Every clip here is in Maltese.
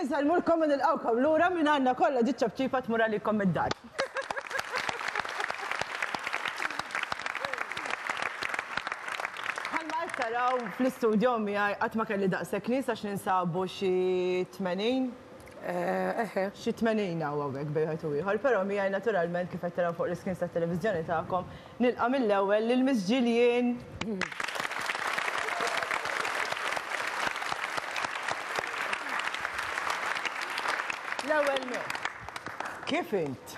Insellmulkom u nilqgħukom lura minn għandna kollha ġiet ċafċifa tmur għalikom id-dar. Bħalma qed taraw fl-istudjo miegħi qatt ma kelli daqshekk nies għax ninsabu xi tmenin, xi tmenin hawn hawnhekk bejn wieħed u ieħor, però miegħi naturalment kif qed taraw fuq l-iskins tat-televiżjoni tagħkom, Nilqa' mill-ewwel lil Miss Jillian. L-ewwel nett, kif int?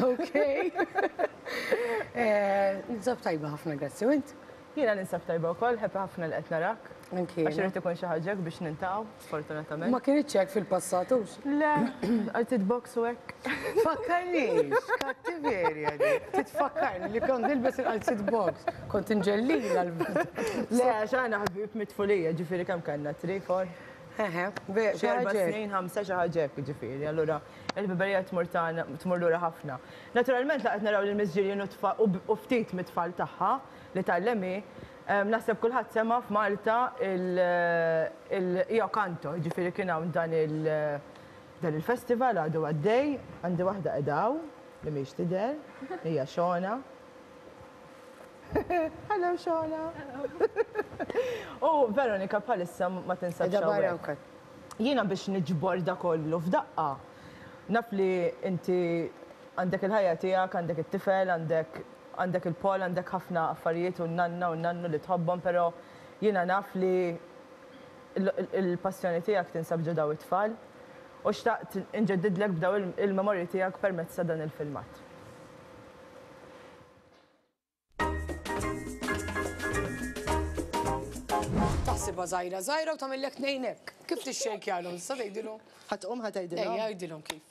Okej. Ninsabb tajba ħafna, grazzi. U int? Jiena ninsab tajba wkoll, happy ħafna li qed narak. Anki jiena. Għax irid ikun xi ħaġa hekk biex niltaqgħu, sfortunatament. Ma kinitx hekk fil-passat hux? Le, għal titboks u hekk. Tfakkarnix, kattiverja di. Titfakkarni li kont nilbes il-qalziet boks, kont inġellilha l. Le, għax aħna ħbieb mit-tfulija, ġifieri kemm kellna, three, four? Eħe, ve, xi ħaġa hekk. Xi erba' snin, ħamsa, xi ħaġa hekk, ġifieri, allura il-ħbiberija tmur tagħna, tmur lura ħafna. Naturalment laqgħet naraw lill-missġieri u ftit mit-tfal tagħha. li tgħallem hi, naħseb kulħadd sema' f'Malta l-Io Canto, jiġifieri kien hawn dan il-festival għadu għaddej, għandi waħda qiegħda hawn li mhix tidher, hija Shona. Hello Shona! U Veronika bħalissa ma tinsabx hawnhekk. Jiena biex niġbor da kollu f'daqqa, naf li inti għandek il-ħajja tiegħek, għandek it-tifel, għandek Għandek il-Paul, għandek ħafna affarijiet u n-nanna u n-nannu li tħobbhom pero' jiena naf li l-passjoni tiegħek tinsab ġo daw it-tfal u xtaqt inġeddidlek b'daw il-memorji tiegħek permezz ta' dan il-filmat. Taħsibha żgħira żgħira u tagħmillek tnejn hekk. Kif tixxejkjalhom tista' tgħidilhom? Ħa tqum ħa tgħidilhom? Ejja għidilhom kif.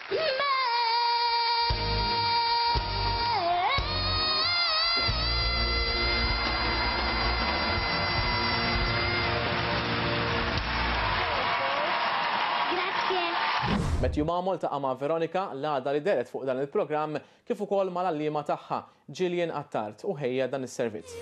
Matthew Mamo ltaqa' ma' Veronica l-għada li dehret fuq dan il-programm kif ukoll mal-għalliema tagħha, Gillian Attard, u ħejja dan is-servizz.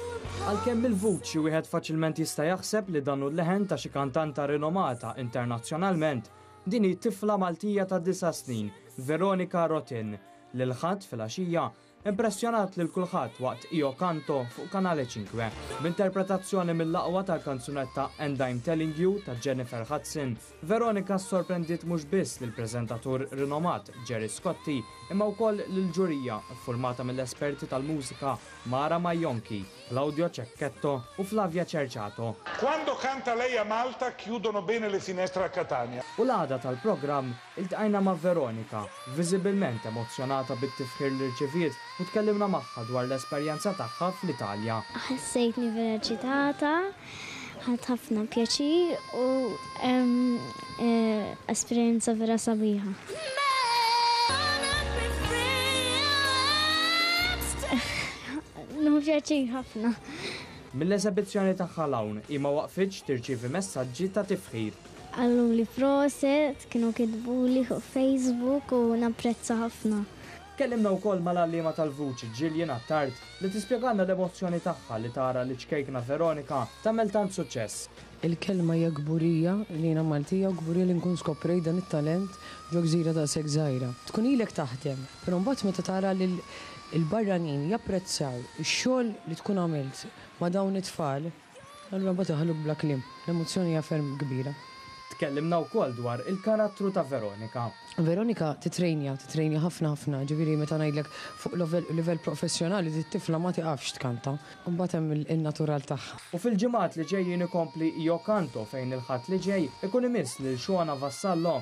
Għalkemm mill-vuċ xi wieħed faċilment jista' jaħseb li dan hu l-leħen ta' xi kantanta rinomata internazzjonalment, din hi tifla Maltija ta' disa' snin, Veronica Rotin, li l-Ħadd filgħaxija impressjonat lil kulħadd waqt Io Canto fuq Canale Cinque, b'interpretazzjoni mill-aqwa tal-kanzunetta And I'm Telling You ta' Jennifer Hudson. Veronica ssorprendiet mhux biss lill-preżentatur rinomat Gerry Scotti imma wkoll lill-ġurija ffurmata mill-esperti tal-mużika Mara Maionchi, Claudio Cecchetto u Flavia Cerciato. Quando canta lei a Malta chiudono bene le finestre a Catania. U l-għada tal-programm iltqajna ma' Veronica, viżibilment emozzjonata bit-tifħir li rċiviet u tkellimna magħha dwar l-esperjenza tagħha fl-Italja. Ħassejtni vera eċitata. Ħadt ħafna pjaċir u esperjenza vera sabiħa. Nħu pjaċir ħafna. Mill-esebizzjoni tagħha 'l hawn hi ma waqfitx tirċievi messaġġi ta' tifħir. Qaluli proset, kienu kitbuli fuq Facebook u napprezza ħafna. Tkellimna wkoll mal-għalliema tal-vuċi Jillian Attard li tispjegalna l-emozzjoni tagħha li tara liċ-ċkejkna Veronica tagħmel tant suċċess. Il-kelma hija kburija li jiena Maltija u kburija li nkun skoprejt dan it-talent ġo gżira daqshekk żgħira. Tkun ilek taħdem, però mbagħad meta tara lil il-barranin japprezzaw ix-xogħol li tkun għamilt ma' dawn it-tfal, Allura mbagħad iħalluh bla kliem. L-emozzjoni hija ferm kbira. Tkellimna wkoll dwar il-karattru ta' Veronika. Veronika tittrejnja, tittrejnja ħafna ħafna. Jiġifieri meta ngħidlek fuq livell professjonali di t-tifla ma tiqafx tkanta. Mbagħad hemm in-natural tagħha. U fil-ġimgħat li ġejjin ikompli Io Canto fejn il-Ħadd li ġej ikun imiss lil Shona Vassallo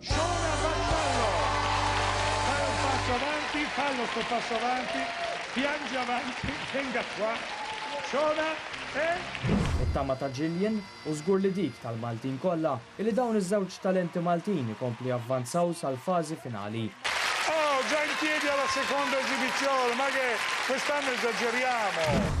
Xona Balzano! Fai un passo avanti, fallo sto passo avanti, piangi avanti, venga qua, Xona, eh! It-tama ta' Gillian, u żgur li dik tal-Maltin kollha, hi li dawn iż-żewġ talenti Maltin ikomplu javvanzaw sal-fażi finali. Oh, già in piedi alla seconda esibizione, ma che, quest'anno esageriamo!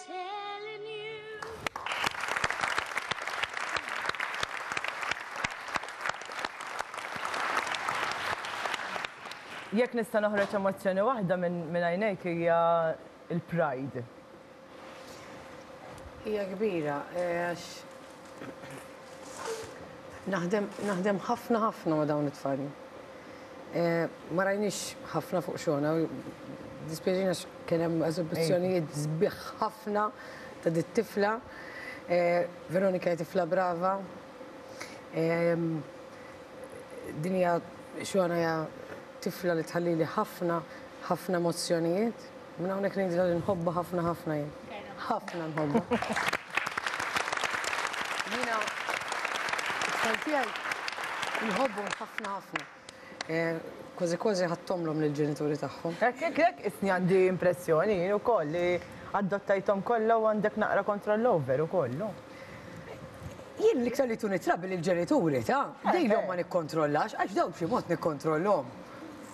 Jekk nista' noħroġ emozzjoni waħda minn għajnejk hija l-pride. Hija kbira għax Naħdem, naħdem ħafna ħafna ma' dawn it-tfal. Eh, ma rajniex ħafna fuq xogħolna, dispjaċina kien hemm eżibizzjonijiet sbieħ ħafna ta' dit-tifla. Eh, Veronika hija tifla brava. Ehm, din hija xogħolna hija tifla li tħallili ħafna ħafna emozzjonijiet. Minn hawnhekk ngħidilha li nħobbha ħafna ħafna jien. Ħafna nħobbha. Jiena it-tfal tiegħi nħobbhom ħafna ħafna. Eh, kważi kważi ħattomlhom lill-ġenituri tagħhom. Hekk hekk hekk isni għandi impressjoni jien ukoll li adottajthom kollha u għandek naqra kontroll over ukoll, no? Jien l-iktar li tuni trabi lill-ġenituri ta' dejjem ma nikkontrollax għax dawn b'xi mod nikkontrollhom.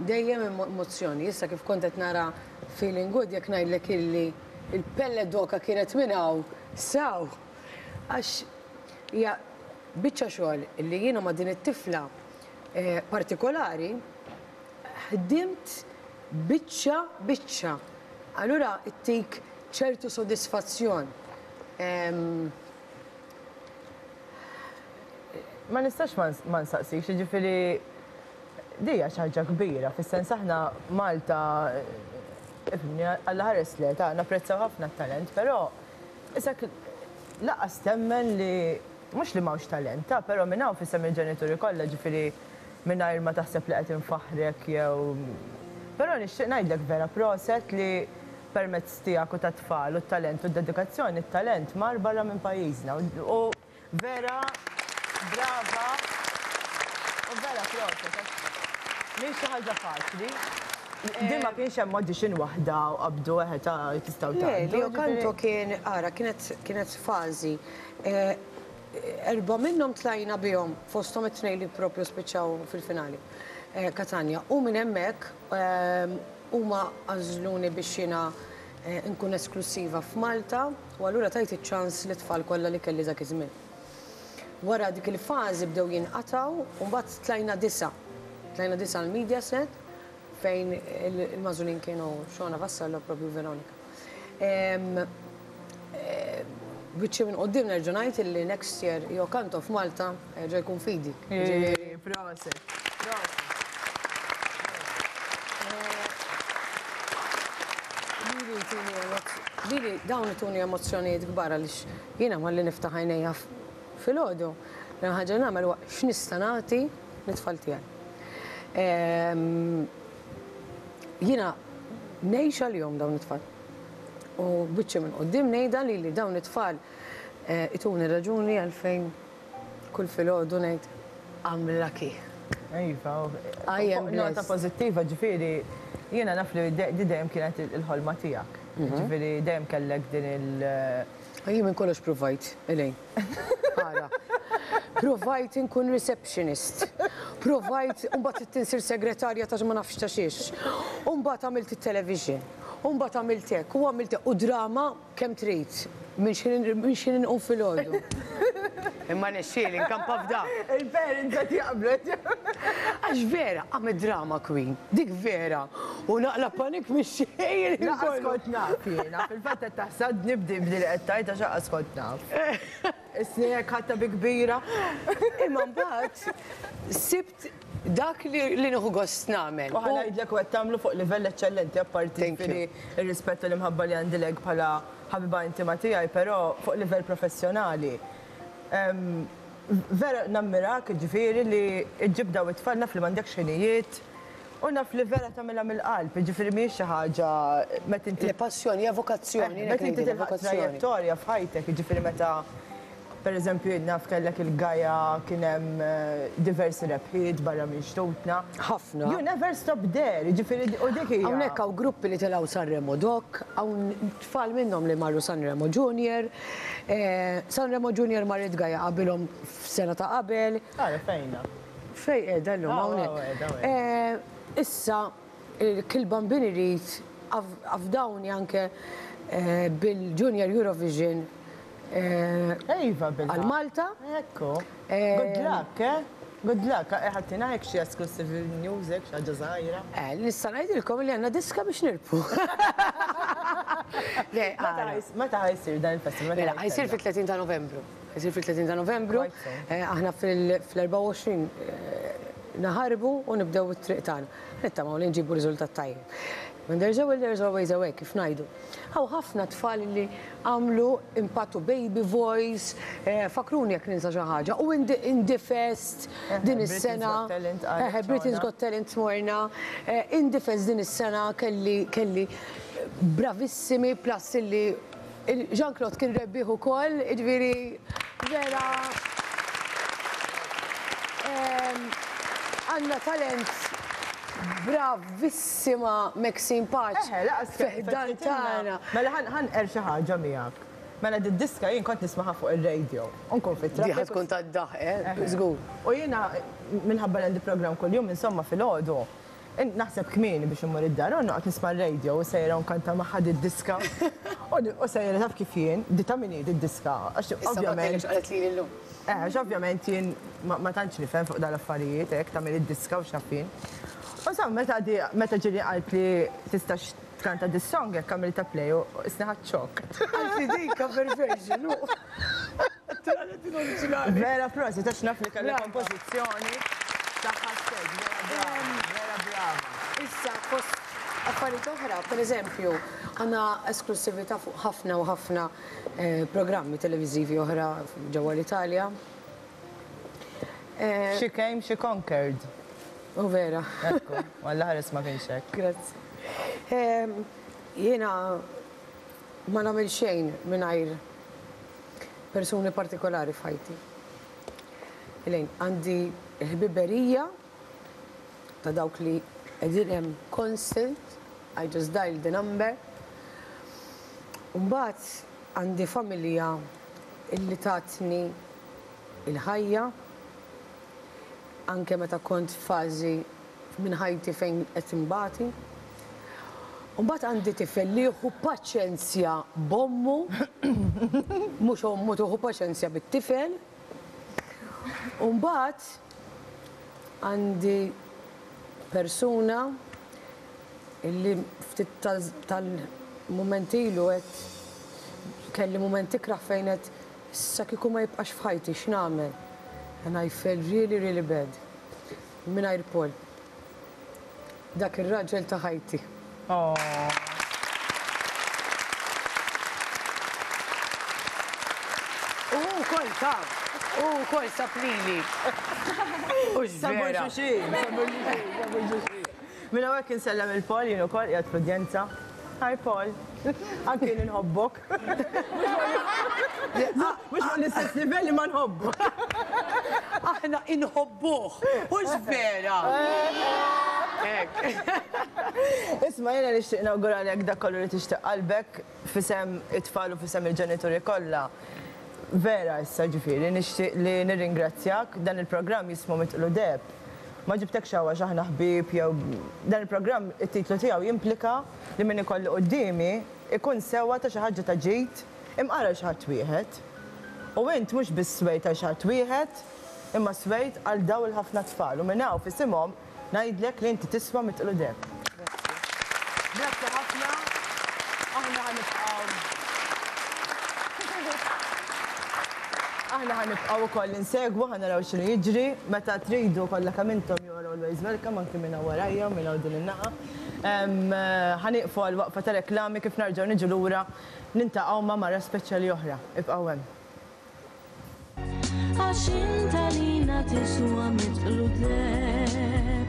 Dejjem hemm emozzjoni. Issa kif kont qed nara Feeling Good jekk ngħidlek illi l-pelle d'oca kienet minn hawn s'hawn. Għax hija biċċa xogħol li jiena ma' din it-tifla partikolari ħdimt biċċa biċċa. Allura ttik ċertu sodisfazzjon. Ma nistax ma nsaqsix, jiġifieri. Din hija xi ħaġa kbira, fis-sens aħna Malta, ifhimni, Alla ħares l-età, napprezzaw ħafna t-talent, però isek lanqas temmen li, mhux li m'hawnx talent, taf, però minn hawn f'isem il-ġenituri kollha, jiġifieri mingħajr ma taħseb li qed infaħħrek jew. Però nixtieq ngħidlek vera proset li permezz tiegħek u tat-tfal u t-talent u d-dedikazzjoni, t-talent mar barra minn pajjiżna u, Vera, brava. U vera proset għax mhix xi ħaġa faċli. Din ma kienx hemm audition waħda u qabdu eħe ta' tistgħu Le, tgħaddu. Leo Kanto kien, ara, kienet kienet fażi. Eh, Erba' minnhom tlajna bihom fosthom it-tnejn li propju spiċċaw fil-finali. Eh, Katanja. U minn hemmhekk ehm, huma għażluni biex jiena eh, nkun esklussiva f'Malta. U allura tajt iċ-ċans lit-tfal kollha li kelli dak iż-żmien. Wara dik il-fażi bdew jinqatgħu u mbagħad tlajna disgħa. Tlajna disgħa l-Mediaset fejn il-magħżulin kienu Shona Vassallo propju Veronika. Biċċi minn quddiem nerġa' ngħid illi next year Io Canto f'Malta. Erġa' jkun f'idek. Jiġifieri proset. Proset. Lili dawn ituni emozzjonijiet kbar għaliex jiena malli niftaħ għajnejja filgħodu, l-ewwel ħaġa li nagħmel huwa x'nista' nagħti lit-tfal tiegħi. Jiena ngħix għalihom dawn it-tfal. U b'wiċċi minn quddiem ngħidha lili dawn it-tfal ituni raġuni għalfejn Kull filgħodu ngħid, Għamlilha kih. Iva, u fuq nota pożittiva, ġifieri jiena naf li di dejjem kienet il-ħolma tiegħek. Jiġifieri dejjem kellek din il-. Jien minn kollox provajt, Elaine. Ara. Provajt inkun receptionist. Provajt, u mbagħad ridt insir segretarja ta' ma nafx ta' xiex. U mbagħad għamilt it-television. U mbagħad għamilt hekk, u għamilt hekk. U drama Kemm trid? Minn x'ħin inqum filgħodu? Imma nexxieli nkampa f'dan! Il-parents qed jaqblet! Għax Vera qamet drama queen, dik Vera, u naqla' panikk mix-xejn! Lanqas kont naf jiena, fil-fatt qed taħsadni b'din li qed tgħid għax lanqas kont naf. Is-snejjek ħadtha bi kbira. Imma mbagħad sibt dak li nieħu gost nagħmel. U ħa ngħidlek u qed tagħmlu fuq livell eċċellenti apparti jiġifieri r-rispett u l-imħabba li għandilek bħala ħabiba intima tiegħi, però fuq livell professjonali vera nammirak jiġifieri li ġġib daw it-tfal naf li m'għandekx ħinijiet, U naf li vera tagħmilha mill-qalb, jiġifieri mhijiex xi ħaġa meta inti. Il-passjoni hija vokazzjoni. Eh, meta inti tilħaq trajettorja f'ħajtek, jiġifieri meta pereżempju naf kellek il-gaja kien hemm eh, diversi rebħiet barra minn xtutna. Ħafna. You never stop there, jiġifieri u dik hija. Hawnhekk hawn gruppi li telgħu Sanremo Dok, hawn tfal minnhom li marru Sanremo Junior. Eh, Sanremo Junior marret gaja qabilhom f'sena ta' qabel. Għara fejna. Fejn qiegħda llum hawnhekk. Issa il-Bambin irid afdawni anke bil-Junior Eurovision għal Malta. Ekku. Good luck, eh? Good luck. Ħadtina hekk xi exclusive news hekk xi ħaġa żgħira. Nista' ngħidilkom li għandna diska biex nilbsu. Meta ħa jsir dan il-festival? Mela ħa jsir fit-30 ta' Novembru. Isir fil-30 ta' Novembru, aħna fl-24 naħarbu u nibdew it-triq tagħna. Nittamaw li nġibu riżultat tajjeb. When there's a will, there's always a way, kif ngħidu. Hawn ħafna tfal li għamlu impatt u Baby Voice, fakruni jekk ninsa xi ħaġa, u Indifest din is-sena. Britain's Got Talent qalet. Britain's Got Talent morna. Indifest din is-sena kelli bravissimi plus illi Jean Claude kien rebbieħ ukoll, jiġifieri vera għandna talent bravissima Maxine Paċ fi ħdan tagħna. Mela ħa nqerr xi ħaġa miegħek. Mela did-diska jien kont nismagħha fuq ir-radio u nkun fit-traffiku. Di ħa tkun tad-daħq, eh, żgur. U jiena minħabba li għandi programm kuljum insomma filgħodu, Naħseb kmieni biex immur id-dar u noqgħod nisma' r-radio u sejra u nkanta ma' ħa did-diska. U sejra taf kif jien, di ta' min hi did-diska? Għax ovvjament. Issa ma tgħidx qalet lili llum. Eh, għax ovvjament jien ma tantx nifhem fuq dawn l-affarijiet hekk ta' min id-diska u x'naf jien. U insomma meta di, meta Ġilli qalt li tistax tkanta dis-song hekk għamiltha play u isni ħadt xokk. Qaltli dik cover version, hu. Vera prosit, għax naf li kellha kompożizzjoni ta' ħassejt, vera brava, vera brava. Issa, fost affarijiet oħra, per eżempju, għandna esklussività fuq ħafna u ħafna programmi televiżivi oħra ġewwa l-Italja. She came, she conquered. U vera. Ekku, ma l-aħħar isma' ma kienx hekk. Grazzi. Jiena ma nagħmel xejn mingħajr persuni partikolari f'ħajti. Elaine, għandi ħbiberija ta' dawk li qegħdin hemm constant, I just dial the number. U mbagħad għandi familja illi tatni il-ħajja anke meta kont f'fażi minn ħajti fejn qed inbati. U mbagħad għandi tifel li jieħu paċenzja b'ommu, mhux ommu tieħu paċenzja bit-tifel. U mbagħad għandi persuna li ftit tal-mument ilu qed kelli mument ikrah fejn qed issa kieku ma jibqax f'ħajti x'nagħmel? And I felt really, really bad. Mingħajr Paul. Dak ir-raġel ta' ħajti. Aww. U hu wkoll sab, hu wkoll sab lili. Hux vera. Sabu l-xuxin, sabu l-xuxin, sabu l-xuxin. Minn hawnhekk insellem lil Paul, jien ukoll qiegħed fl-udjenza. Hi Paul. Anke jien inħobbok. Mhux fuq l-istess livell imma nħobbok. Aħna inħobbuh, hux vera? Hekk. Isma' jiena nixtieq nawguralek dak kollu li tixtieq qalbek f'isem it-tfal u f'isem il-ġenituri kollha. Vera issa ġifieri nixtieq li nirringrazzjak, dan il-programm jismu Mitqlu Deheb. Ma ġibtekx hawn għax aħna ħbieb jew dan il-programm it-titlu tiegħu jimplika li min ikolli quddiemi, Ikun sewwa ta' xi ħaġġa ta' ġid imqar għal xi ħadd wieħed. U int mhux biss swejt għal xi ħadd wieħed, imma swejt għal daw il-ħafna tfal u minn hawn f'isimhom ngħidlek li inti tiswa mitt qludem. Grazzi ħafna. Aħna ħa nibqgħu Aħna ħa nibqgħu wkoll insegwu ħa naraw x'inhu jiġri. Meta tridu kollha kemm intom you are always welcome anki minn hawn warajja u minn hawn din in-naħa. Ħa nieqfu għal waqfa ta' reklami kif narġgħu niġu lura niltaqgħu ma' mara speċjali oħra. Ibqgħu hemm. Għax int għalina tiswa mitt qludeb.